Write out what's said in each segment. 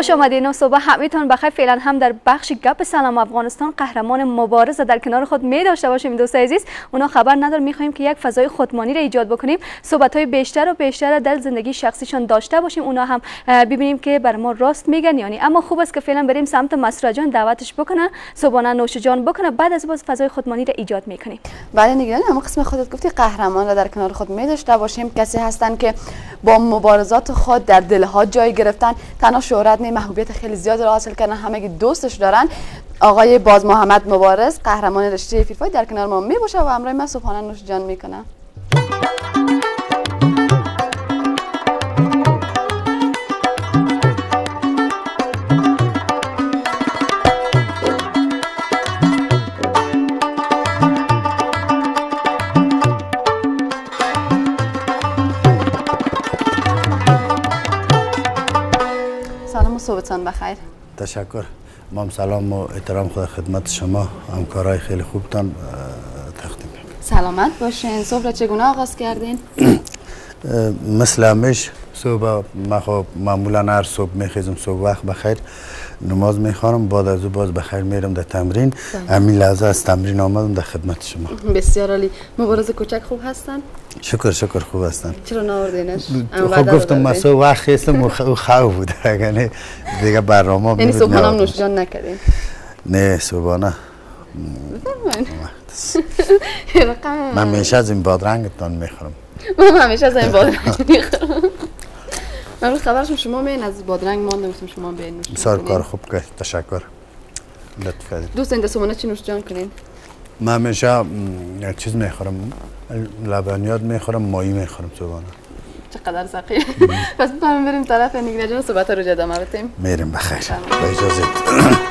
خوش آمدین و صبح همتون بخیر. فعلا هم در بخش گپ سلام افغانستان قهرمان مبارز در کنار خود می داشته باشیم دوست عزیز. اونا خبر ندار می‌خوایم که یک فضای خودمانی را ایجاد بکنیم. صحبت های بیشتر و بیشتر در زندگی شخصیشان داشته باشیم. اونا هم ببینیم که بر ما راست میگن یعنی اما خوب است که فعلا بریم سمت مسرا جان دعوتش بکنه صبحانه نوش جان بکنه بعد از باز فضای خودمانی را ایجاد می‌کنیم. بله نگران اما قسم خودت گفتی قهرمان را در کنار خود می داشته باشیم. کسی هستن که با مبارزات خود در دلها جای گرفتن تنها شهرت محبوبیت خیلی زیاد را حاصل کردن همه دوستش دارن. آقای باز محمد مبارز قهرمان رشته فیفا در کنار ما می باشه و امروز من صبحانه نوش جان می‌کنم. صبحتان بخیر تشکر. مام سلام و احترام خدا خدمت شما. همکارای خیلی خوبتان تقدیم. سلامت باشین. صبح را چگونه آغاز کردین؟ مثل همیش صبح ما خب معمولا هر صبح میخیزم صبح وقت بخیر نماز می‌خوانم بعد از او باز بخیر میرم در تمرین. بله. همین لحظه از تمرین آمدم در خدمت شما. بسیار عالی. مبارز کوچک خوب هستن؟ شکر شکر خوب هستن. چرا ناوردینش؟ خب گفتم ما صبح وقت خیستم و خواه بود. اگه دیگه برنامه یعنی صبحانه هم نوشجان نکردین؟ نه صبحانه. من همیشه از این بادرنگتان می‌خورم. من همیشه از این بادرنگ می‌خورم. من خبرشم شما مین از بادرنگ مانده گفتم شما نوش بسیار کار خوب که تشکر. لطف کردید. دوست این دستمانه چی نوش جان کنین؟ من همیشه چیز می‌خورم. لبنیات می‌خورم مایی می‌خورم صبحانه چقدر زقی پس بفرمایید بریم طرف نیگره جان صحبت رو جدا بتیم میریم بخیر. با اجازه.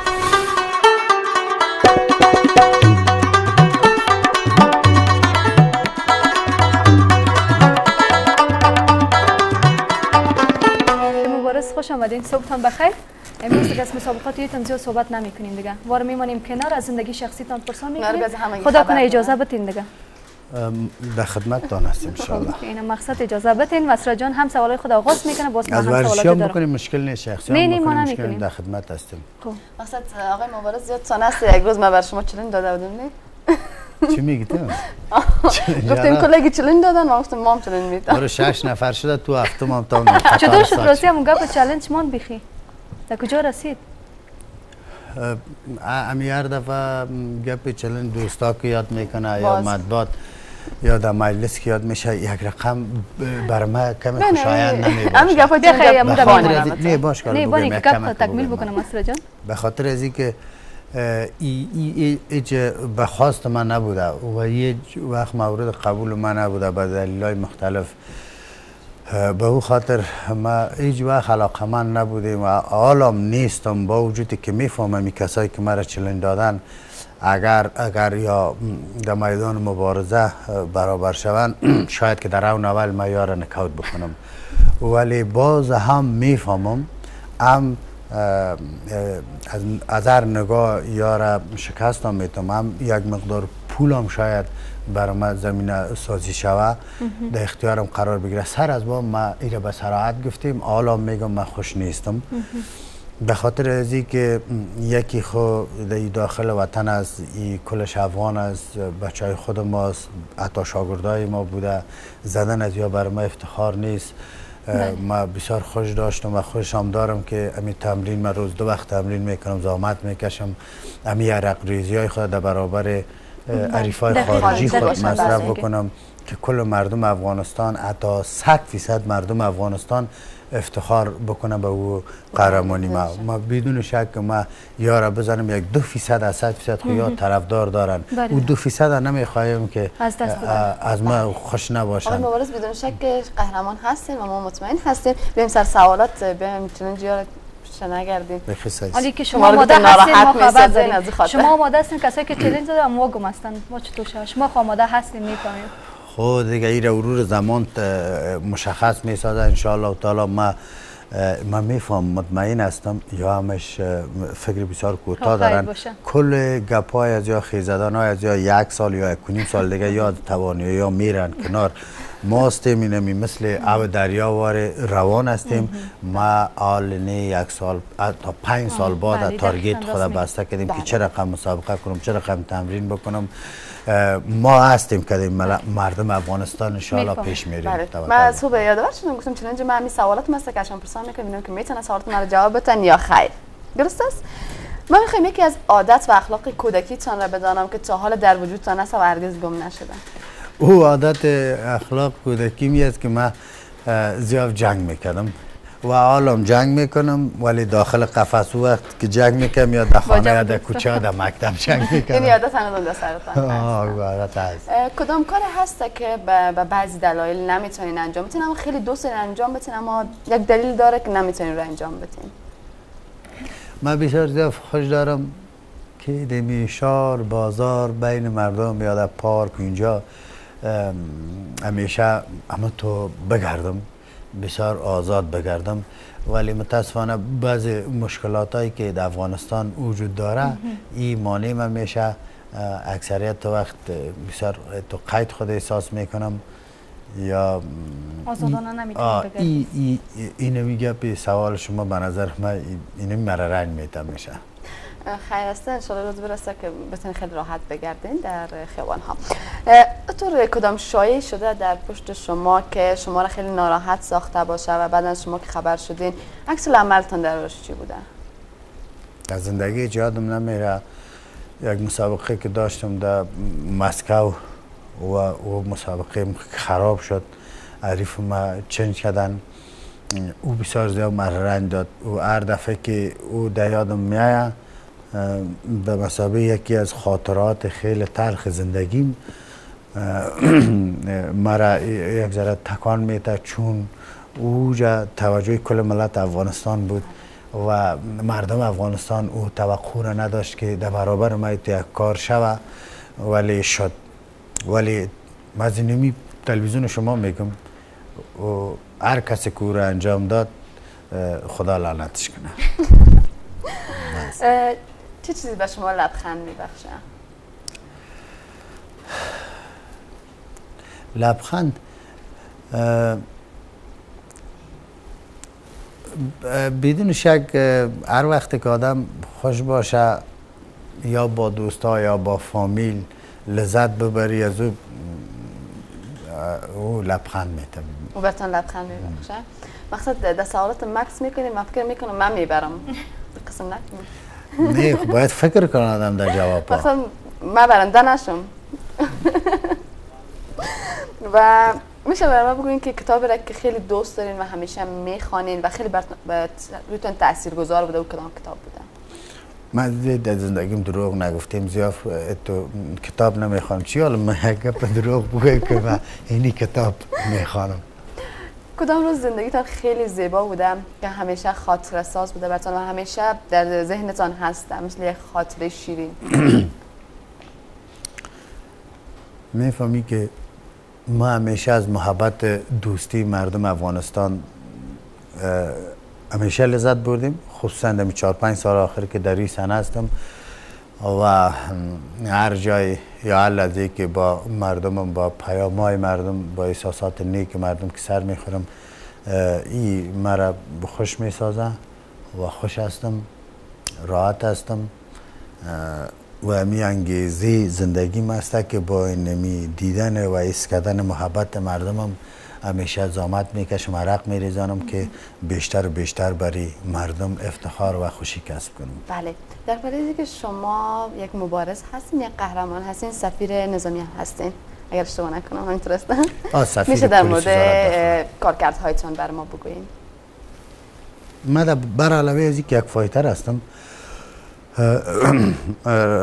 خوش آمدین. صبحتان بخیر. امروز دیگه از مسابقات یه زیاد صحبت نمی کنیم دیگه. وار میمانیم کنار از زندگی شخصیتان پرسان می‌کنیم. خدا کنه اجازه بتین دیگه. در خدمت دان هستیم ان شاء الله این مقصد اجازه بتین مسرا جان هم سوالای خود آغاز می‌کنه باز از ورزشی هم بکنیم مشکل نیست شخصی هم بکنیم مشکل در خدمت هستیم. خب. مقصد آقای مبارز زیاد سانه است. یک روز ما بر شما چلین داده بودم نه؟ چی میگی تو؟ گفتیم کلگی چلنج دادن ما گفتم مام چلنج میدم برای شش نفر شده تو هفته مام تا چطور شد راستی هم گپ چلنج مان بخی در کجا رسید امی هر دفعه گپ چلنج دوستا که یاد می‌کنه یا مدبات یا در مجلس که یاد میشه یک رقم بر ما کم خوشایند نمی‌باشه امی گپ چلنج نه باش کار بگم گپ تکمیل بکنم مسرا جان به خاطر از اینکه ای ای ایچ به خواست من نبوده و یه وقت مورد قبول من نبوده به دلیل مختلف. به او خاطر ما هیچ وقت علاقه من نبودیم و حالم نیستم با وجودی که می‌فهمم این کسایی که مرا چلنج دادن اگر اگر یا در میدان مبارزه برابر شوند شاید که در اون اول ما یار نکاوت بکنم. ولی باز هم می‌فهمم هم از هر نگاه یار شکست هم می‌تونم هم یک مقدار پولم شاید برای ما زمینه سازی شوه در اختیارم قرار بگیره. سر از با ما ایره به سراحت گفتیم حالا میگم من خوش نیستم. به خاطر از که یکی خو در داخل وطن از ای کلش افغان از بچه های خود ماست حتی شاگردای ما بوده زدن از یا برای ما افتخار نیست. ما بسیار خوش داشتم و خوشم دارم که امی تمرین من روز دو وقت تمرین می‌کنم زحمت می‌کشم. امی عرق ریزی های خود در برابر بله. عریف های خارجی خود مصرف بکنم که کل مردم افغانستان حتی 100 فیصد مردم افغانستان افتخار بکنم به او قهرمانی ما. ما بدون شک ما یارا بزنم یک دو فیصد از صد فیصد خو طرفدار دارن. بله. او دو فیصد نمی‌خوایم که از, از ما خوش نباشن. آقای مبارز بدون شک قهرمان هستین و ما مطمئن هستیم. بریم سر سوالات بریم یارا نگردیم حالی که شما آماده هستین ما خبر داریم. شما آماده هستین؟ کسایی که چلنج دادن ما گم هستن ما چطور شما آماده هستین می‌فهمیم. خود دیگه این ورور زمان مشخص می سازه انشاءالله تعالی ما من میفهم مطمئن هستم یا همش فکر بسیار کوتاه خب، دارن. کل گپای از یا خیزدان های از یا یک سال یا یک سال دیگه یا توانی یا میرن کنار. ما هستیم اینمی مثل آب دریا وار روان هستیم. ما آل نه یک سال تا پنج سال بعد بله، تارگت دقیقاً خدا بسته کردیم که بله. چه رقم مسابقه کنم چه رقم تمرین بکنم. ما هستیم که مل- مردم افغانستان می‌فهمم. پیش میریم. بله. من صبح یادآور شدم گفتم چنانچه من همین سوالات مثل که پرسان می‌کنم اینو که می‌تونه سوالات من رو جواب بدن یا خیر. درست است؟ من می‌خوایم یکی از عادت و اخلاق کودکیتان را بدانم که تا حال در وجودتان است و هرگز گم نشده او عادت اخلاق کودکی می است که من زیاد جنگ می‌کردم و حالم جنگ می‌کنم ولی داخل قفس وقت که جنگ می‌کنم یا در خانه یا در. کوچه یا در مکتب جنگ این می‌کنم عادت هنوز در سرتان هست. کدام کار هست که به بعضی دلایل نمی‌تونین انجام؟ بدین اما خیلی دوست انجام بدین اما یک دلیل داره که نمی‌تونین رو انجام بدین. من بسیار زیاد خوش دارم که دمی شار بازار بین مردم یا در پارک اینجا. همیشه اما تو بگردم بسیار آزاد بگردم. ولی متاسفانه بعضی مشکلات هایی که در افغانستان وجود داره این مانع من میشه اکثریت وقت بسیار تو قید خود احساس می‌کنم یا آزادانه آه، نمی‌تونیم بگردیم ای ای به سوال شما به نظر من اینو مرا رنج میتم میشه اه، خیر است. انشالله روز برسه که بتونین خیلی راحت بگردین در خیابان ها طور کدام شایع شده در پشت شما که شما را خیلی ناراحت ساخته باشه و بعد شما که خبر شدین عکس عملتان در چی بوده؟ در زندگی یادم نمیره یک مسابقه که داشتم در مسکو و او مسابقه خراب شد. عریف ما چنج کردن. او بسیار زیاد مرا رنج داد. و هر دفعه که او در یادم میایه به مسابقه یکی از خاطرات خیلی تلخ زندگیم مرا یک ذره تکان میده چون اوجا توجه کل ملت افغانستان بود و مردم افغانستان او توقع را نداشت که در برابر ما یک کار شوه ولی شد. ولی اینمی تلویزیون شما میگم. و هر کسی که او را انجام داد خدا لعنتش کنه. چه چیزی به شما لبخند میبخشه؟ لبخند بدون شک هر وقت که آدم خوش باشه یا با دوستا یا با فامیل لذت ببری از او او لبخند میتم او برتان لبخند میبخشه. مقصد در سوالات مکس می‌کنیم من فکر می‌کنم من می‌برم. قسم نکنیم نه خب باید فکر کنه آدم در جواب ها. مثلا من برنده نشم. و میشه برای ما بگوین که کتابی را که خیلی دوست دارین و همیشه می‌خوانین و خیلی رویتون تأثیر گذار بوده و کدام کتاب بوده؟ من در زندگیم دروغ نگفتیم زیاد تو کتاب نمی‌خوام. چی حالا؟ من گپ دروغ بگویم که من اینی کتاب می‌خوانم. کدام روز زندگیتان خیلی زیبا بوده؟ که همیشه خاطره ساز بوده براتون و همیشه در ذهنتان هسته مثل یک خاطره شیرین. می‌فهمی که ما همیشه از محبت دوستی مردم افغانستان همیشه لذت بردیم. خصوصا در چهار پنج سال آخر که در این هستم. و هر جای یا لحظه که با مردمم با پیامهای مردم با احساسات نیک مردم که سر می‌خورم این مرا خوش می‌سازه و خوش هستم راحت هستم و امی انگیزه زندگی است که با نمی دیدن و ایست کردن محبت مردمم همیشه زامت می‌کشم عرق میریزانم که بیشتر و بیشتر برای مردم افتخار و خوشی کسب کنم بله. در پرده که شما یک مبارز هستین یک قهرمان هستین سفیر نظامی هم هستین. اگر اشتباه نکنم همینطور سفیر میشه در مورد. اه، کارکردهایتان بر ما بگوین من بر علاوه از یک فایتر هستم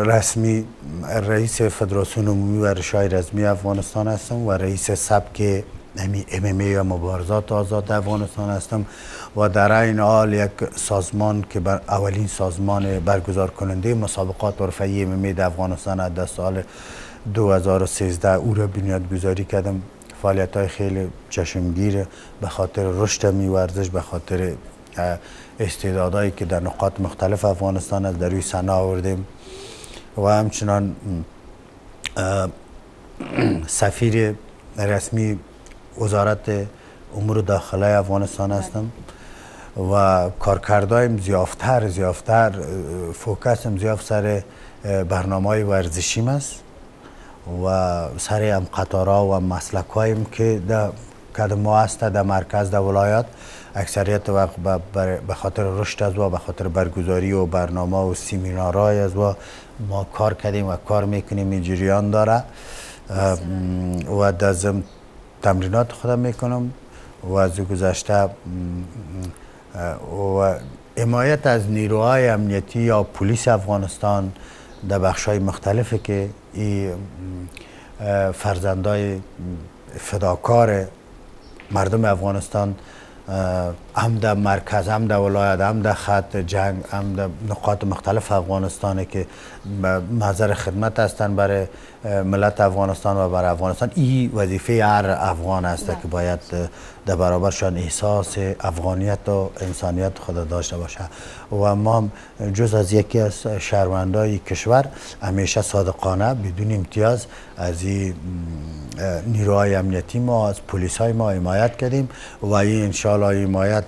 رسمی رئیس فدراسیون عمومی ورزش‌های رزمی افغانستان هستم و رئیس سبک امی ام یا مبارزات آزاد افغانستان هستم و در این حال یک سازمان که بر اولین سازمان برگزار کننده مسابقات عرفی ام در افغانستان در سال 2013 او را بنیاد گذاری کردم. فعالیت های خیلی چشمگیر به خاطر رشد می ورزش به خاطر استعدادهایی که در نقاط مختلف افغانستان از در روی صحنه آوردیم. و همچنان سفیر رسمی وزارت امور داخله افغانستان هستم و کارکردایم زیافتر زیافتر فوکسم زیافت سر برنامه های ورزشیم است و سر هم قطارا و مسلک هاییم که در کدم است در مرکز در ولایات اکثریت وقت به خاطر رشد از و به خاطر برگزاری و برنامه و سیمینارهای از و ما کار کردیم و کار می‌کنیم این جریان داره و در تمرینات خودم می‌کنم و از گذشته و حمایت از نیروهای امنیتی یا پلیس افغانستان در بخش های مختلفی که این فرزندای فداکار مردم افغانستان هم در مرکز هم در ولایت هم در خط جنگ هم در نقاط مختلف افغانستانه که محضر خدمت هستن برای ملت افغانستان و برای افغانستان. این وظیفه هر افغان است که باید در برابرشان احساس افغانیت و انسانیت خود داشته باشه. و ما جز از یکی از شهروندای کشور همیشه صادقانه بدون امتیاز از این نیروهای امنیتی ما از پلیس های ما حمایت کردیم و این انشالله حمایت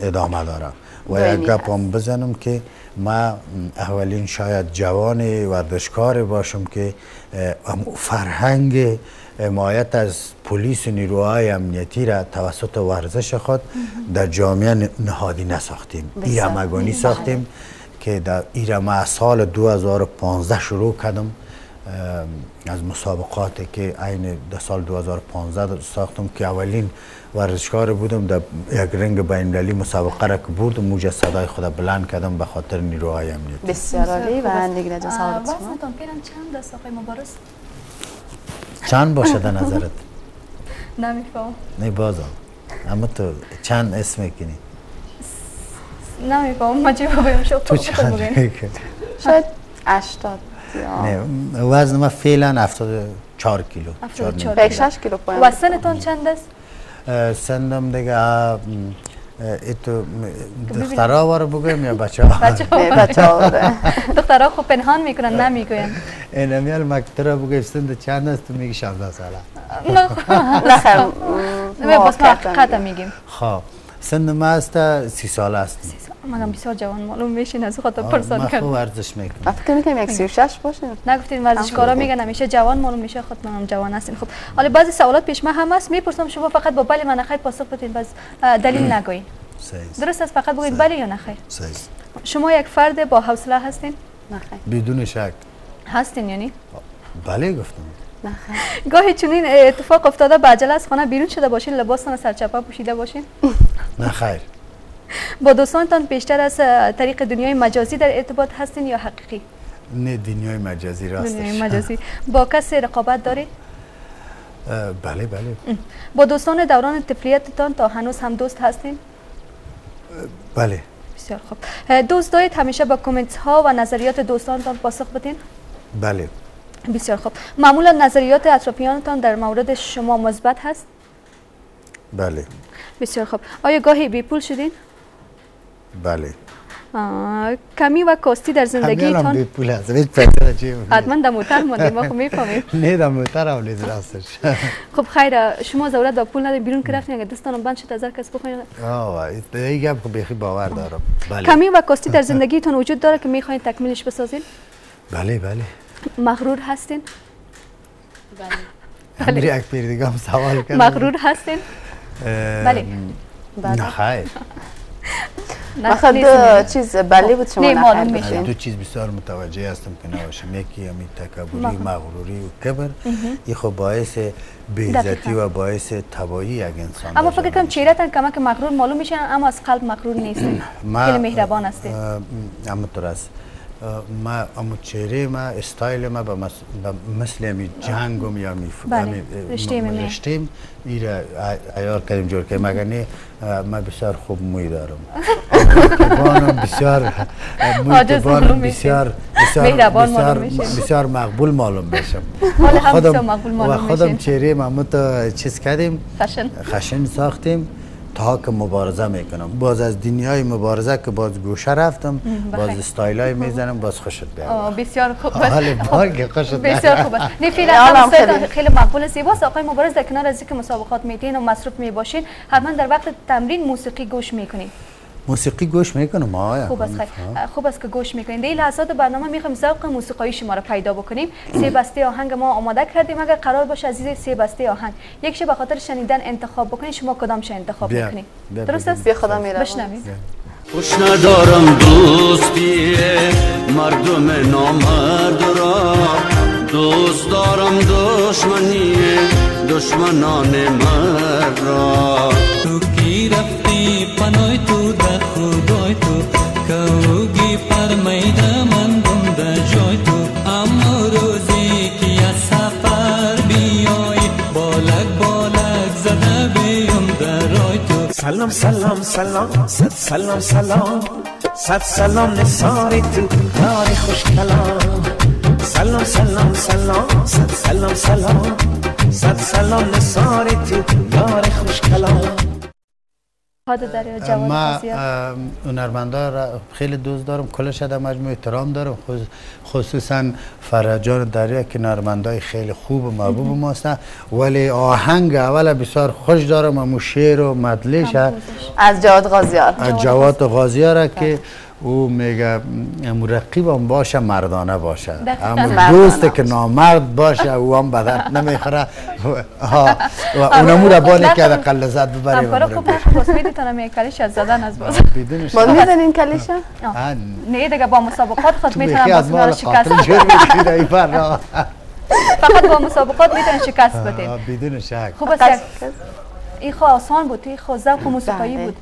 ادامه داره و یک گپ هم بزنم که ما اولین شاید جوان ورزشکار باشم که فرهنگ حمایت از پلیس و نیروهای امنیتی را توسط ورزش خود در جامعه نهادی نساختیم. ایرمگانی ساختیم که در ایرما سال 2015 شروع کردم. از مسابقاتی که عین در سال 2015 ساختم که اولین ورزشکار بودم در یک رنگ بین مسابقه را که بردم موجه صدای خود بلند کردم به خاطر نیروهای امنیتی. بسیار عالی و دیگه نجا سوالات شما چند دست آقای مبارز؟ چند باشه در نظرت؟ نمیفهم. نه بازم. اما تو چند اسم کنی نمیفهم ما چی بگم شو تو چند شاید 80 نه وزن ما فعلا 74 کیلو 74 6 کیلو. و سنتون چند است؟ سندم دیگه ایتو دخترها وارو بگویم یا بچه ها بچه ها دخترها خب پنهان می‌کنن نمی‌گوین این امیال مکتر بگویم سند چند است؟ تو میگی 16 ساله. نه. خیر بس ما حقیقت میگیم. خب. سند ما است سی ساله است. منم بسیار جوان معلوم میشین از خاطر پرسان کردم من ورزش می‌کنم من فکر می‌کنم یک 36 باشه نگفتین ورزشکارا میگن همیشه جوان معلوم میشه خود منم جوان هستین خب حالا بعضی سوالات پیش من هم هست می‌پرسم شما فقط با بله من نخیر پاسخ بدین بس دلیل نگوین درست است فقط بگید بله یا نخیر شما یک فرد با حوصله هستین؟ نخیر بدون شک. هستین یعنی بله گفتم. گاهی چنین اتفاق افتاده به عجله از خانه بیرون شده باشین لباستان سرچپه پوشیده باشین. نه خیر. با دوستانتان بیشتر از طریق دنیای مجازی در ارتباط هستین یا حقیقی؟ نه دنیای مجازی راستش. دنیای مجازی. با کسی رقابت دارید بله بله. با دوستان دوران طفلیتتان تا هنوز هم دوست هستین؟ بله. بسیار خوب. دوست دارید همیشه با کامنت ها و نظریات دوستانتان پاسخ بدین؟ بله. بسیار خوب. معمولا نظریات اطرافیانتان در مورد شما مثبت هست؟ بله. بسیار خوب. آیا گاهی بی پول شدین؟ بله. کمی و کاستی در زندگیتان؟ همیشه پول هست هیچ پیدا چی حتما در موتر ماندیم ما خب می‌فهمیم. نه در موتر اولید راستش. خب خیر شما ضرورت در پول نداری بیرون که رفتین اگه دوستانم بند شد از هر کس بخواین آه دیگه خب بیخی باور دارم. بله. کمی و کاستی در زندگیتان وجود داره که می‌خواین تکمیلش بسازین؟ بله بله. مغرور هستین؟ بله. همین یک پیر دیگه هم سوال کردم مغرور هستین؟ بله. نه خیر. خب چیز بله بود شما معلوم میشه. دو چیز بسیار متوجه هستم که نباشم یکی همین تکبری مغروری و کبر. این خب باعث بیزتی و باعث تبایی یک انسان اما فکر کنم چهرهتان کمک مغرور معلوم میشه اما از قلب مغرور نیستین خیلی مهربان هستین اما درست ما اما چهره ما استایل ما به مثل امی جنگم یا می بله. رشتیم. میره ایار کردیم جور که مگر نه ما بسیار خوب موی دارم. بانم بسیار موی بانم بسیار بسیار بسیار, مقبول معلوم بشم خودم و خودم چهره ما مت چیز کردیم؟ خشن. خشن ساختیم. تا که مبارزه می‌کنم. باز از دنیای مبارزه که باز گوشه رفتم باز استایل های می‌زنم باز خوشت بیاد. بسیار خوب. حال باگ خوشت بسیار خوب. نه فعلا خیلی. خیلی مقبول است. زیباست. آقای مبارز در کنار از اینکه مسابقات میدین و مصروف می باشین حتما در وقت تمرین موسیقی گوش می‌کنین. موسیقی گوش می‌کنم آیا؟ خوب است خوب است که گوش می‌کنید. این لحظات برنامه می‌خوایم ذوق موسیقایی شما را پیدا بکنیم. سه بسته آهنگ ما آماده کردیم. اگر قرار باشه عزیز سه بسته آهنگ یک به خاطر شنیدن انتخاب بکنید شما کدامش انتخاب بکنید درست است؟ بیا خدا میره بشنوید خوش ندارم دوستی مردم نامرد را. دوست دارم دشمنی دشمنان مرد را. تو کی رفتی؟ پنای تو سلام سلام سلام صد سلام سلام صد سلام نساری تو یاری خوش کلام. سلام سلام سلام صد سلام سلام صد سلام نساری تو یار خوش کلام. ما هنرمندا را خیلی دوست دارم. کلش در مجموع احترام دارم. خصوصا فرجان دریا که هنرمندای خیلی خوب و محبوب ماست. ولی آهنگ اول بسیار خوش دارم. امو شعر و مدلش از جواد غازیار. از جواد غازیار که او میگه مرقیبم باشه مردانه باشه. اما دوست که نامرد باشه او هم بدن نمی‌خوره. و اونمو را بانی که دقل لذت ببریم همکارا خوب خوب میدیتونم یک کلیش از زدن از باز باز می‌زنین کلیش؟ نه دیگه با مسابقات خود می‌تونم باز اونا رو شکست فقط با مسابقات می‌تونن شکست بدین بدون شک. خوب است این خو آسان بود این خو ذوق موسیقایی بود.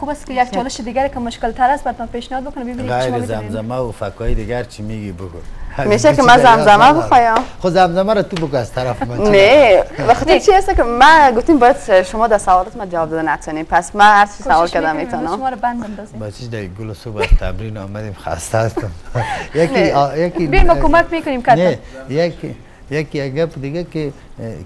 خوب است که یک چالش دیگری که مشکل تر است براتون پیشنهاد بکنم. ببینید شما زمزمه و فکای دیگر چی میگی؟ بگو. میشه که من زمزمه بخوایم خود زمزمه رو تو بگو از طرف من. نه. وقتی چی هست که من گفتیم باید شما در سوالات ما جواب دادن نتونیم. پس من هر چی سوال کردم می‌تونم. شما رو بند اندازیم. بچیش در گل صبح از تمرین آمدیم؟ خسته هستم. یکی یکی بیم ما کمک می‌کنیم نه. یکی یکی گپ دیگه که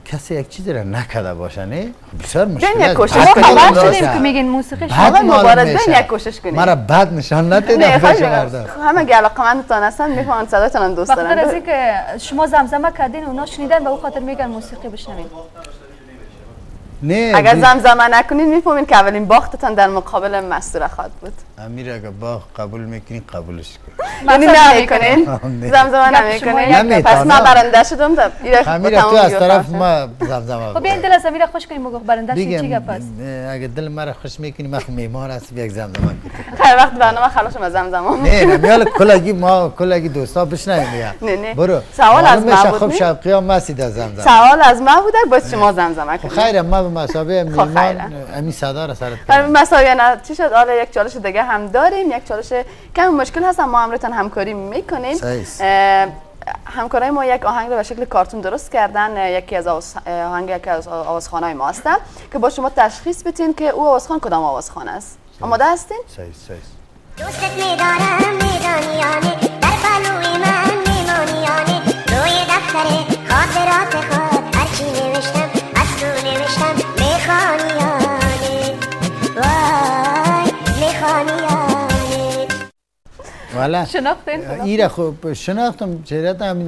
کسی یک چیزی را نکرده باشه نه؟ بسیار مشکل است. کوشش کنیم. که میگین موسیقی شما مبارز بین یک کوشش کنیم. مرا بد نشان ندید همه که علاقمندتان هستن می‌خوان صداتون دوست دارن. بخاطر از اینکه شما زمزمه کردین اونا شنیدن و او خاطر میگن موسیقی بشنوین. نه اگر زمزمه نکنین می‌فهمین که اولین باختتان در مقابل مستوره خواهد بود. امیر اگر باخت قبول می‌کنین قبولش کن. یعنی نمی‌کنین؟ زمزمه نمی‌کنین پس ما برنده شدم امیر تو از طرف ما زمزمه خب بیاین دل از امیر خوش کنیم بگو برنده شد چی است اگر دل مرا خوش می‌کنی من میمار است یک زمزمه هر وقت برنامه خلاص از زمزمه نه نه میال کلگی ما کلگی دوستا بشنویم نه نه. برو. سوال از ما بود خب شوقی هم مسید از زمزمه سوال از ما بوده باید شما زمزمه کنید. خیر ما به مسابقه میمان امی صدا را سرت مسابقه نه چی شد؟ حالا یک چالش دیگه هم داریم یک چالش کم مشکل هست ما امروتان همکاری می‌کنیم. همکارای ما یک آهنگ رو به شکل کارتون درست کردن یکی از آهنگ یکی از آوازخانهای ما هست که با شما تشخیص بدین که او آوازخان کدام آوازخانه است. آماده هستین؟ سیز سیز دوستت میدارم میدانیانه والا شناختین ایره خب شناختم چهرت هم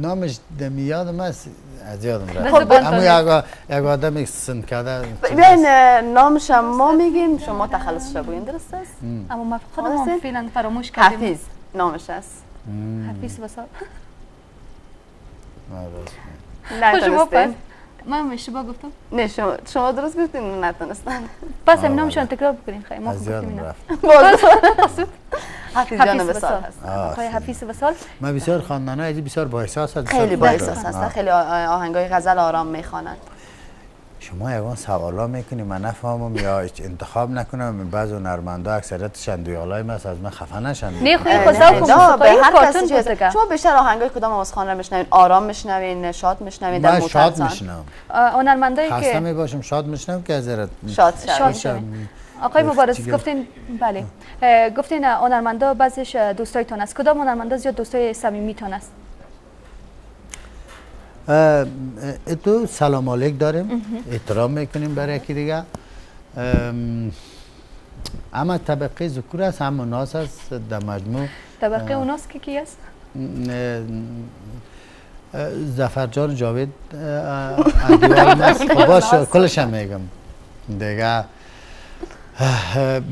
نامش دم یادم است از یادم رفت. خب اما یک آدم سن کرده ببین نامش ما میگیم شما تخلصش بگین درست است؟ اما ما خودمون فعلا فراموش کردیم. حفیظ نامش است. حفیظ وسال نه شما پس. من اشتباه گفتم. نه شما شما درست گفتین نتونستن پس این نامشون تکرار بکنین. خیلی ما رفت. حفیظ جان وسال هست. آقای حفیظ وسال. ما بسیار خواندنای بسیار با احساس هست خیلی با احساس هست خیلی آهنگای غزل آرام می‌خوانند شما یگان سوالا می‌کنی من نفهمم یا انتخاب نکنم. بعض هنرمندا اکثریتشان دویالای است از من خفه نشن. نه خو خدا به هر کسی شما بیشتر آهنگای کدام آوازخوان رو میشنوین؟ آرام میشنوین شاد میشنوین در من شاد میشنوم. هنرمندایی که خسته می باشم شاد میشنوم که از شاد شاد آقای مبارز گفتین بله. گفتین هنرمندا بعضیش دوستایتون است. کدام هنرمندا زیاد دوستای صمیمیتون است؟ تو سلام علیک داریم. احترام می‌کنیم برای یکی دیگه. ام، اما طبقه ذکور است هم ناس است در مجموع طبقه اوناست که کی است؟ زفرجان جاوید ادیوال است. خب باشه کلش هم میگم. دیگه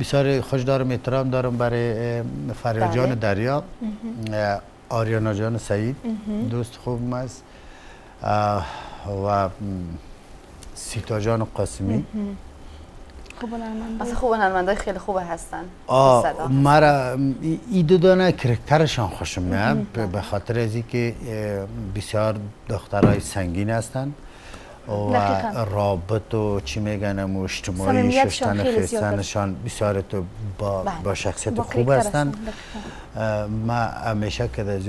بسیار خوش دارم احترام دارم برای فریاد جان بله. دریا. آریانا جان سعید. دوست خوبم است. و سیتا جان قاسمی خوب و نرمنده. اصلا خوب خیلی خوبه هستن. مرا ای- دو دانه کرکترشان خوشم میاد به- خاطر از که بسیار دخترای سنگین هستن و. رابط و چی میگن و اجتماعی شستن داره. خیستنشان بسیار تو با, بله. با شخصیت خوب هستن ما همیشه که از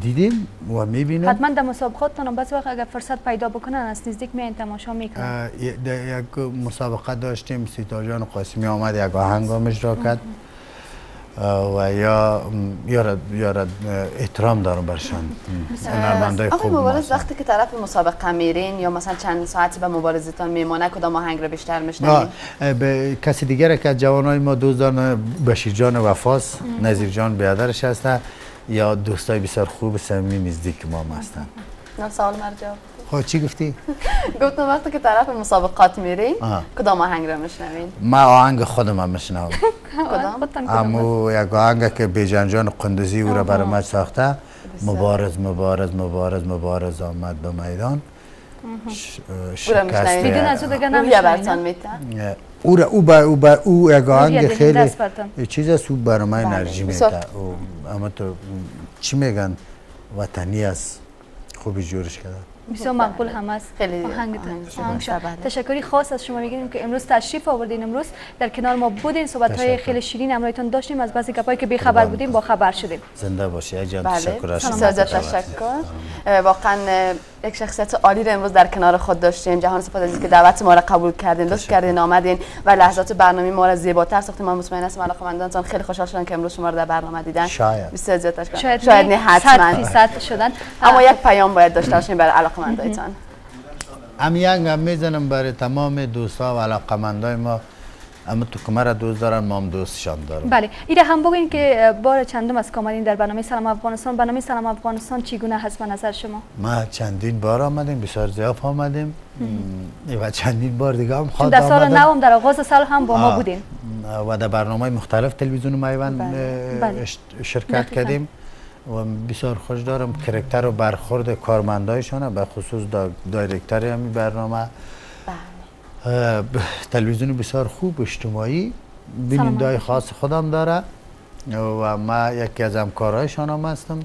دیدیم و می‌بینیم حتما در مسابقاتتان بعضی وقت اگر فرصت پیدا بکنن از نزدیک میان تماشا می‌کنن. یک مسابقه داشتیم سیتا جان قاسمی آمد یک آهنگ هم اجرا کرد و یا یا یا احترام دارم برشان. هنرمندای آقای خوب مبارز هستن. وقتی که طرف مسابقه میرین یا مثلا چند ساعتی به مبارزتان میمانه کدام آهنگ رو بیشتر نه، میشنوین به کسی دیگر که از جوانای ما دوستان بشیر جان وفاس نظیر جان بیادرش هستن یا دوستای بسیار خوب صمیمی نزدیک ما هم هستن. نه سوال مرا جواب خب چی گفتی؟ گفتم وقتی که طرف مسابقات میرین آها. کدام آهنگ رو میشنوین ما آهنگ خودم هم میشنوم. کدام؟ امو یک آهنگ که بیجان جان قندوزی او را برای ساخته. مبارز مبارز مبارز مبارز آمد به میدان. ش- او را میشنوین بدون از او دیگه نمی‌شنوین، او را او با او با او دهنده خیلی چیز است او برای من بله. انرژی. میده اما تو چی میگن وطنی است خوبی جورش کرده بسیار مقبول هم است. خیلی آهنگ. بله. تشکری خاص از شما می‌گیریم که امروز تشریف آوردین. امروز در کنار ما بودین. صحبت های. خیلی شیرین همراهتان داشتیم. از بعضی گپایی که بیخبر بودیم با خبر شدیم. زنده باشی. جان بله. تشکر تشکر. واقعا یک شخصیت عالی رو امروز در کنار خود داشتین جهان سپاس از اینکه دعوت ما را قبول کردین لطف. کردین آمدین و لحظات برنامه ما را زیباتر ساختین. من مطمئن هستم علاقه‌مندانتان خیلی خوشحال شدن که امروز شما را در برنامه دیدن. شاید. بسیار زیاد تشکر. شاید, نه حتما. شدن. اما یک پیام باید داشته باشین برای علاقه‌مندایتان ام یک هم می‌زنم برای تمام دوستا و علاقمندای ما. اما تو که مرا دوست دارن ما هم دوستشان دارم بله. ایره هم بگوین که بار چندم از کامرین در برنامه سلام افغانستان. برنامه سلام افغانستان چگونه هست به نظر شما؟ ما چندین بار آمدیم بسیار زیاد آمدیم. و چندین بار دیگه هم خواهد در سال آمدم. نوم در آغاز سال هم با ما آه، بودین. و در برنامه مختلف تلویزیون میوند بله. بله. شرکت. کردیم. و بسیار خوش دارم. کرکتر و برخورد کارمندایشان به خصوص دا دایرکتر همین برنامه. اه، ب- تلویزیون بسیار خوب اجتماعی. بینندای خاص خودم داره. و ما یکی از همکارایشان هم هستم.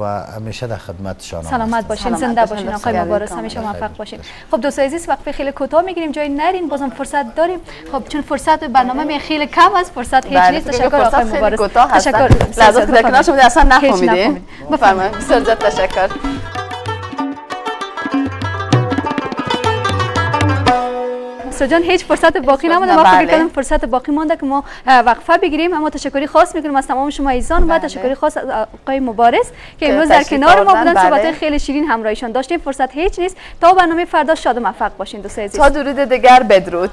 و همیشه در خدمتشان هم سلامت هستم. باشین زنده باشین، آقای مبارز. همیشه. موفق باشین. خب دوستای عزیز وقت خیلی کوتاه می‌گیریم. جای نرین بازم فرصت داریم. خب چون فرصت برنامه می خیلی کم است فرصت هیچ بله، نیست. تشکر آقای مبارز هستن. تشکر. لحظات که در کنار شما اصلا هیچ نفهمیدین نفهمید. بفرمایید. بسیار زیاد تشکر. اسرا جان هیچ فرصت باقی نمونده. ما فکر بله. کردم فرصت باقی مانده که ما وقفه بگیریم. اما تشکری خاص می‌کنیم از تمام شما ایزان و بله. تشکری خاص از آقای مبارز که امروز در کنار ما بودن. صحبت بله. خیلی شیرین همراهیشان داشتیم. فرصت هیچ نیست. تا برنامه فردا شاد و موفق باشین دوستای عزیز. تا درود دیگر بدرود.